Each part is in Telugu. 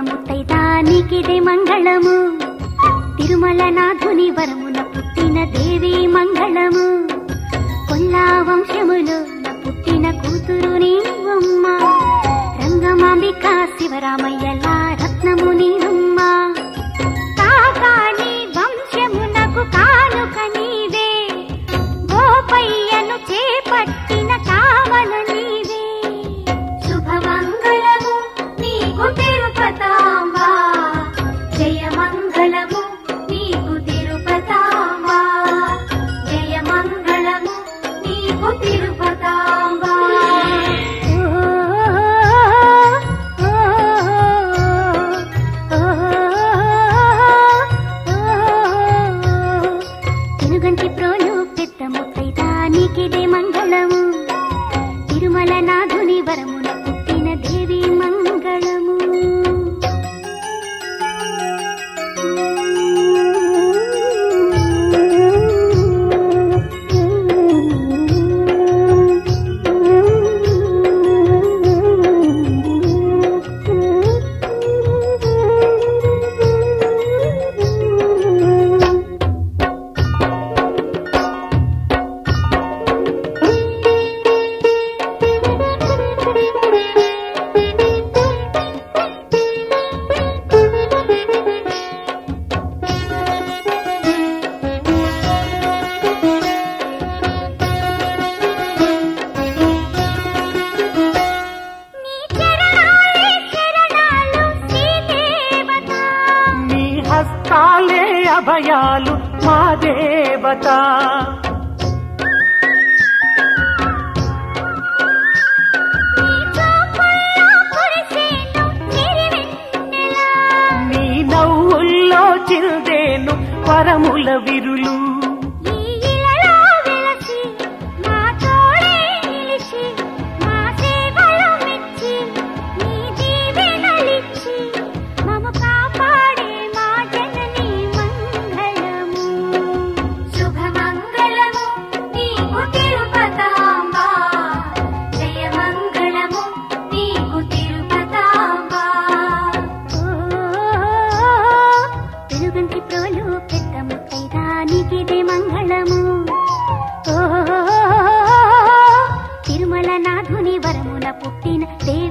ముత్తైదానికిదే మంగళము. తిరుమల నాథుని వరమున పుట్టిన దేవి మంగళము. కొల్లా వంశములో పుట్టిన కూతురు నీవమ్మ. రంగమాంబిక శివరామయ్యలా రత్నము నీవమ్మ. కాకాని వంశమునకు కానుక నీవే. గోపయ్యను చే మంగళము. తిరుమల నాథుని వరము అభయాలు మా దేవత. నీ నవ్వుల్లో చిందేను పరముల విరులు. తిరుమల వరమున పుట్టిన దేవి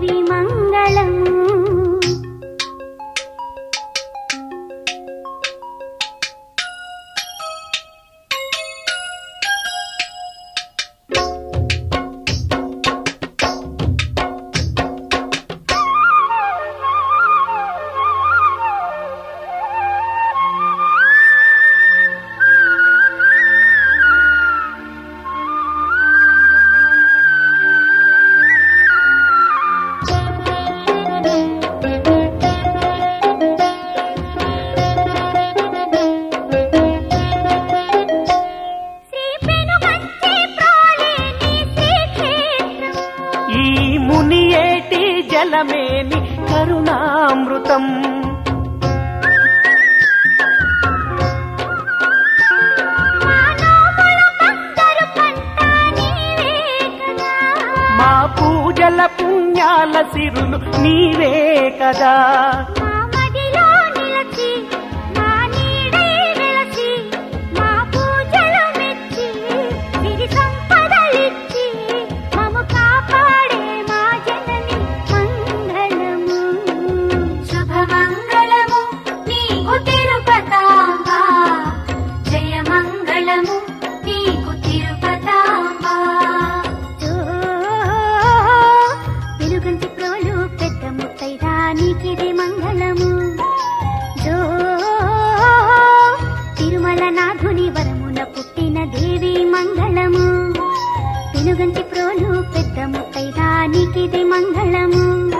జలమేని కరుణామృతం. మా పూజల పుణ్యాల సిరులు నీవే కదా. జయమంగళము నీకు తిరుపతాంబా వెలుగంటి ప్రోలు పెద్ద ముత్తైదానికిది మంగళము. తిరుమల నాథుని వరమున పుట్టిన దేవి మంగళము. వెలుగంటి ప్రోలు పెద్ద ముత్తైదానికిది మంగళము.